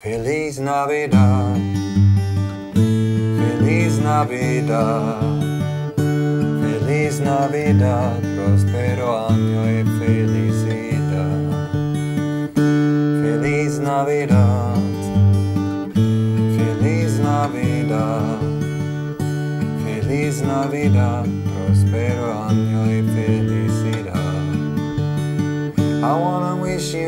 Feliz Navidad, Feliz Navidad, Feliz Navidad, próspero año y felicidad. Feliz Navidad, Feliz Navidad, Feliz Navidad, próspero año y felicidad. I wanna wish you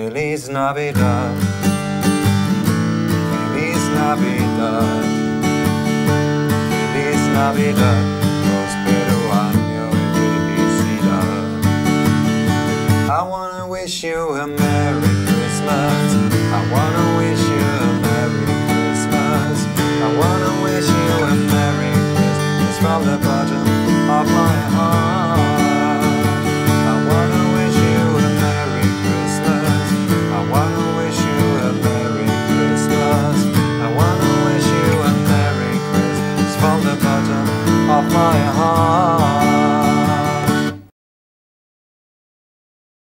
Feliz Navidad, Feliz Navidad, Feliz Navidad, prospero año y felicidad. I wanna wish you a Merry Christmas. I wanna wish you a Merry Christmas. I wanna wish you a Merry Christmas from the bottom of my heart. from the bottom of my heart.